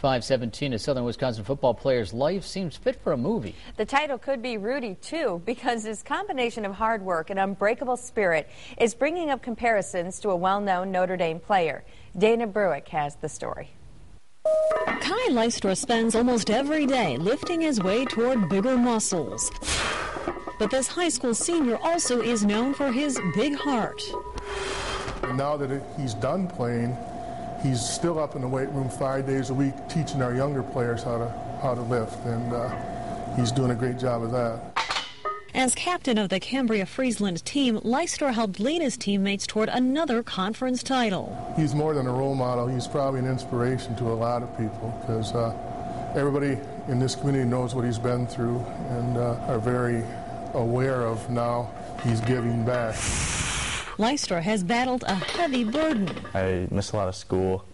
517, a Southern Wisconsin football player's life seems fit for a movie. The title could be Rudy, too, because his combination of hard work and unbreakable spirit is bringing up comparisons to a well-known Notre Dame player. Dana Bruick has the story. Kai Lystra spends almost every day lifting his way toward bigger muscles. But this high school senior also is known for his big heart. Now that he's done playing, he's still up in the weight room five days a week teaching our younger players how to how to lift, and uh, he's doing a great job of that. As captain of the Cambria Friesland team, Lystra helped lead his teammates toward another conference title. He's more than a role model. He's probably an inspiration to a lot of people because uh, everybody in this community knows what he's been through and uh, are very aware of now he's giving back. Lystra has battled a heavy burden. I missed a lot of school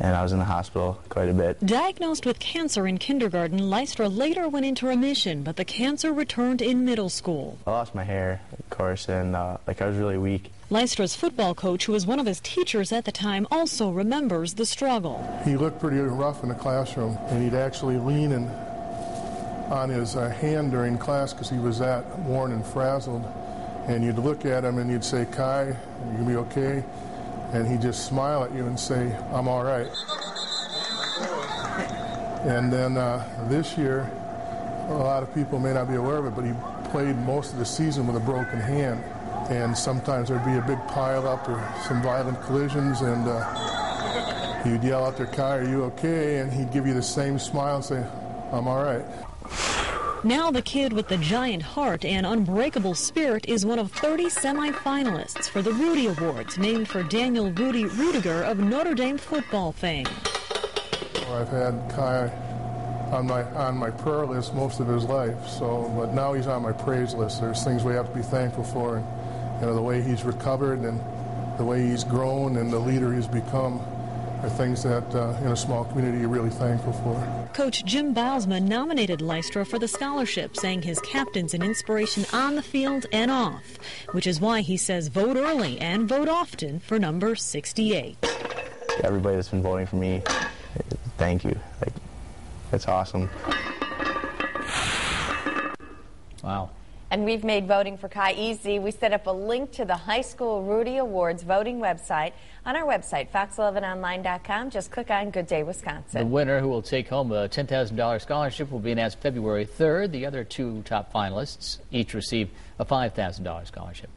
and I was in the hospital quite a bit. Diagnosed with cancer in kindergarten, Lystra later went into remission, but the cancer returned in middle school. I lost my hair, of course, and uh, like I was really weak. Lystra's football coach, who was one of his teachers at the time, also remembers the struggle. He looked pretty rough in the classroom, and he'd actually lean in, on his uh, hand during class because he was that worn and frazzled and you'd look at him and you'd say, Kai, you gonna be okay? And he'd just smile at you and say, I'm all right. And then uh, this year, a lot of people may not be aware of it, but he played most of the season with a broken hand. And sometimes there'd be a big pile up or some violent collisions, and uh, he'd yell out there, Kai, are you okay? And he'd give you the same smile and say, I'm all right. Now the kid with the giant heart and unbreakable spirit is one of 30 semifinalists for the Rudy Awards, named for Daniel Rudy Ruettiger of Notre Dame football fame. I've had Kai on my on my prayer list most of his life, so but now he's on my praise list. There's things we have to be thankful for, and you know the way he's recovered and the way he's grown and the leader he's become are things that uh, in a small community you're really thankful for. Coach Jim Bylsma nominated Lystra for the scholarship, saying his captain's an inspiration on the field and off, which is why he says vote early and vote often for number 68. Everybody that's been voting for me, thank you. Like, that's awesome. Wow. And we've made voting for Kai easy. We set up a link to the High School Rudy Awards voting website on our website, fox11online.com. Just click on Good Day Wisconsin. The winner who will take home a $10,000 scholarship will be announced February 3rd. The other two top finalists each receive a $5,000 scholarship.